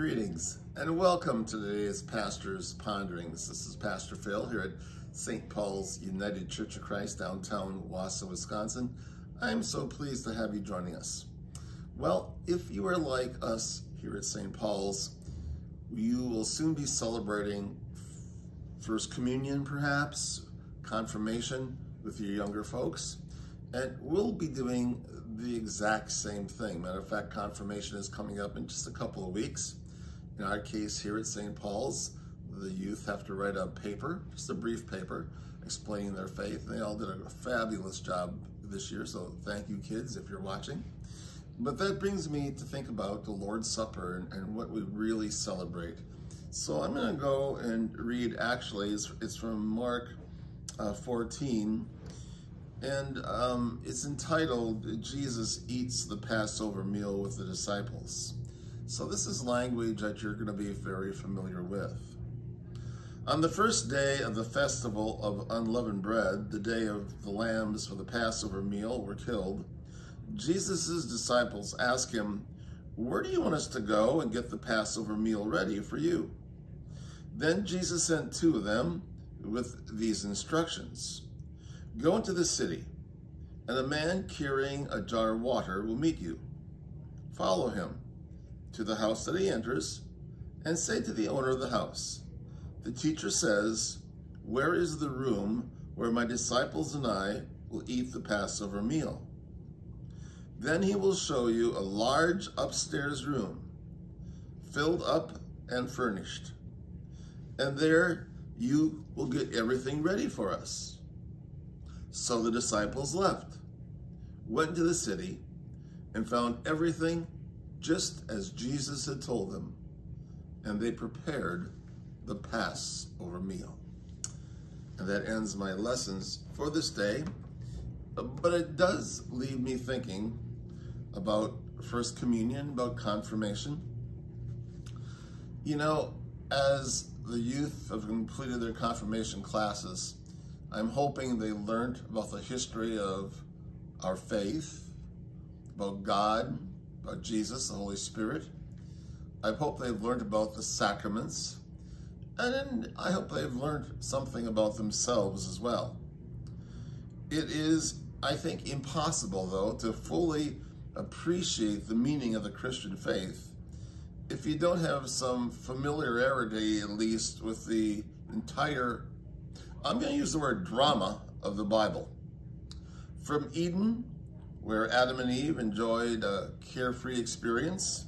Greetings and welcome to today's Pastor's Ponderings. This is Pastor Phil here at St. Paul's United Church of Christ, downtown Wausau, Wisconsin. I'm so pleased to have you joining us. Well, if you are like us here at St. Paul's, you will soon be celebrating First Communion, perhaps, confirmation with your younger folks, and we'll be doing the exact same thing. Matter of fact, confirmation is coming up in just a couple of weeks. In our case here at St. Paul's, the youth have to write a paper, just a brief paper, explaining their faith. They all did a fabulous job this year, so thank you kids if you're watching. But that brings me to think about the Lord's Supper and, and what we really celebrate. So I'm going to go and read, actually, it's, it's from Mark uh, 14, and um, it's entitled, Jesus Eats the Passover Meal with the Disciples. So this is language that you're going to be very familiar with. On the first day of the festival of unleavened bread, the day of the lambs for the Passover meal were killed, Jesus' disciples asked him, where do you want us to go and get the Passover meal ready for you? Then Jesus sent two of them with these instructions. Go into the city, and a man carrying a jar of water will meet you. Follow him to the house that he enters, and say to the owner of the house, The teacher says, Where is the room where my disciples and I will eat the Passover meal? Then he will show you a large upstairs room, filled up and furnished. And there you will get everything ready for us. So the disciples left, went to the city, and found everything just as Jesus had told them, and they prepared the Passover meal. And that ends my lessons for this day, but it does leave me thinking about First Communion, about confirmation. You know, as the youth have completed their confirmation classes, I'm hoping they learned about the history of our faith, about God, Jesus, the Holy Spirit. I hope they've learned about the sacraments. And I hope they've learned something about themselves as well. It is, I think, impossible, though, to fully appreciate the meaning of the Christian faith if you don't have some familiarity, at least, with the entire, I'm going to use the word drama of the Bible. From Eden where Adam and Eve enjoyed a carefree experience,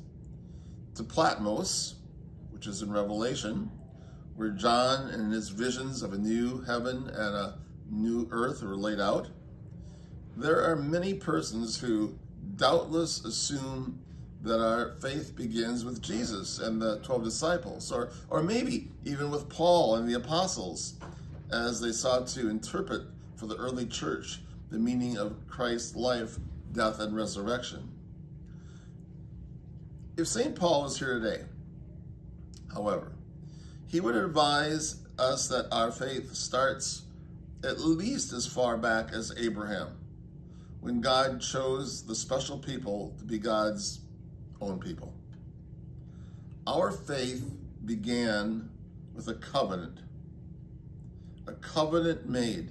to Patmos, which is in Revelation, where John and his visions of a new heaven and a new earth are laid out. There are many persons who doubtless assume that our faith begins with Jesus and the 12 disciples, or, or maybe even with Paul and the apostles, as they sought to interpret for the early church the meaning of Christ's life, death, and resurrection. If St. Paul was here today, however, he would advise us that our faith starts at least as far back as Abraham, when God chose the special people to be God's own people. Our faith began with a covenant, a covenant made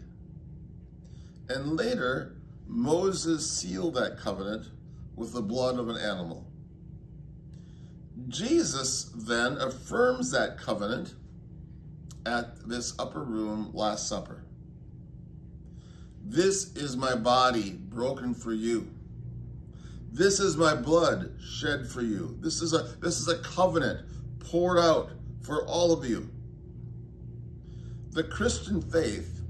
and later, Moses sealed that covenant with the blood of an animal. Jesus then affirms that covenant at this upper room Last Supper. This is my body broken for you. This is my blood shed for you. This is a, this is a covenant poured out for all of you. The Christian faith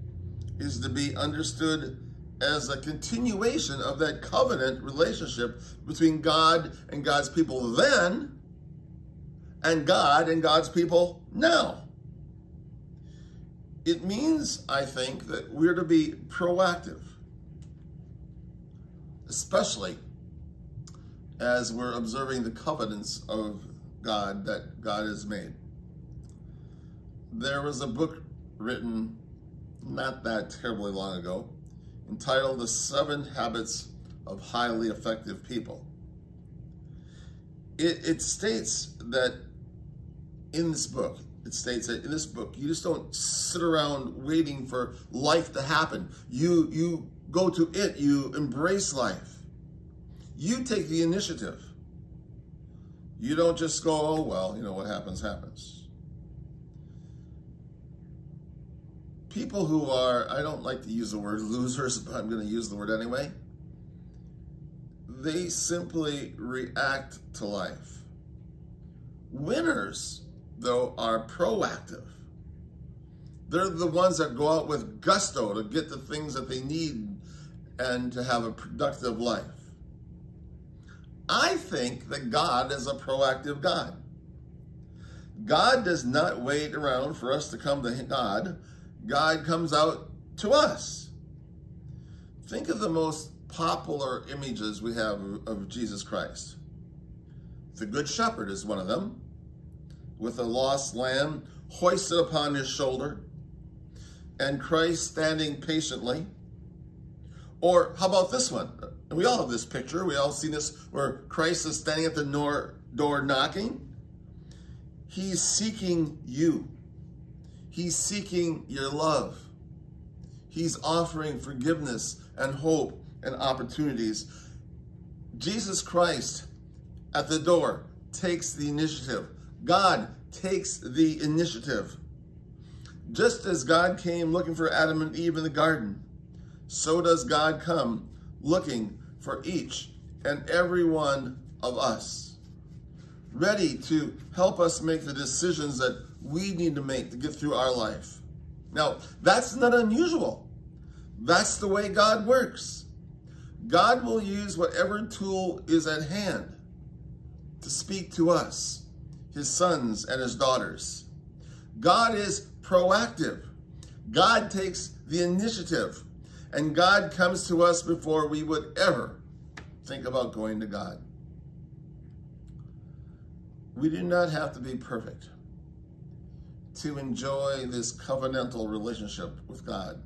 is to be understood as a continuation of that covenant relationship between God and God's people then and God and God's people now. It means, I think, that we're to be proactive, especially as we're observing the covenants of God that God has made. There was a book written not that terribly long ago, entitled The Seven Habits of Highly Effective People. It, it states that in this book, it states that in this book, you just don't sit around waiting for life to happen. You, you go to it, you embrace life. You take the initiative. You don't just go, oh, well, you know, what happens, happens. People who are, I don't like to use the word losers, but I'm going to use the word anyway. They simply react to life. Winners, though, are proactive. They're the ones that go out with gusto to get the things that they need and to have a productive life. I think that God is a proactive God. God does not wait around for us to come to God. God comes out to us. Think of the most popular images we have of Jesus Christ. The Good Shepherd is one of them, with a lost lamb hoisted upon his shoulder, and Christ standing patiently. Or how about this one? We all have this picture. We all seen this where Christ is standing at the door, door knocking. He's seeking you. He's seeking your love. He's offering forgiveness and hope and opportunities. Jesus Christ at the door takes the initiative. God takes the initiative. Just as God came looking for Adam and Eve in the garden, so does God come looking for each and every one of us, ready to help us make the decisions that we need to make to get through our life. Now, that's not unusual. That's the way God works. God will use whatever tool is at hand to speak to us, his sons and his daughters. God is proactive. God takes the initiative. And God comes to us before we would ever think about going to God. We do not have to be perfect to enjoy this covenantal relationship with God.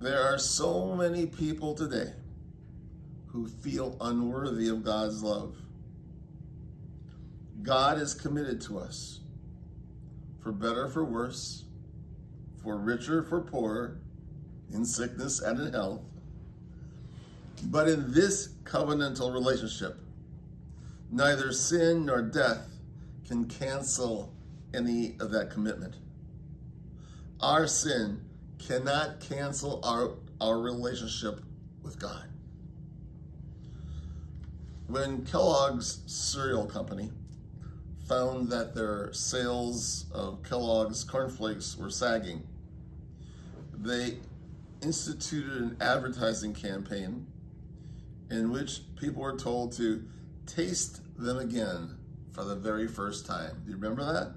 There are so many people today who feel unworthy of God's love. God is committed to us for better, for worse, for richer, for poorer, in sickness and in health. But in this covenantal relationship, neither sin nor death can cancel any of that commitment. Our sin cannot cancel our, our relationship with God. When Kellogg's cereal company found that their sales of Kellogg's cornflakes were sagging, they instituted an advertising campaign in which people were told to taste them again for the very first time. Do you remember that?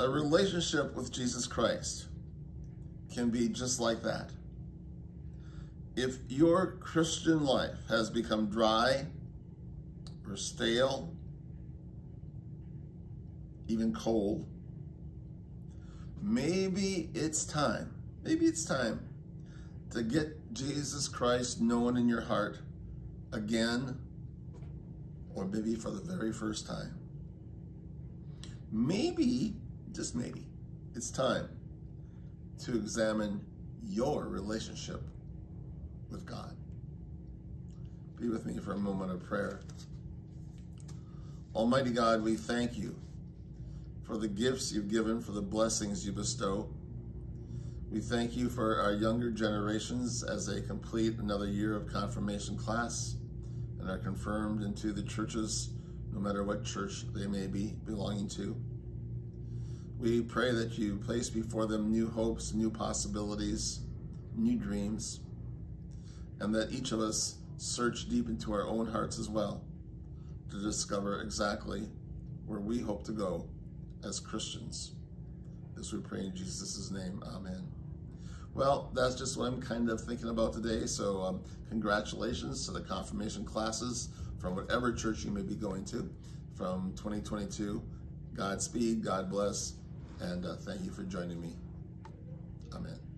A relationship with Jesus Christ can be just like that. If your Christian life has become dry or stale, even cold, maybe it's time, maybe it's time to get Jesus Christ known in your heart again, or maybe for the very first time. Maybe, just maybe, it's time to examine your relationship with God. Be with me for a moment of prayer. Almighty God, we thank you for the gifts you've given, for the blessings you bestow. We thank you for our younger generations as they complete another year of confirmation class and are confirmed into the churches, no matter what church they may be belonging to. We pray that you place before them new hopes, new possibilities, new dreams, and that each of us search deep into our own hearts as well to discover exactly where we hope to go as Christians. This we pray in Jesus' name, amen. Well, that's just what I'm kind of thinking about today. So um, congratulations to the confirmation classes from whatever church you may be going to from 2022. Godspeed, God bless, and uh, thank you for joining me. Amen.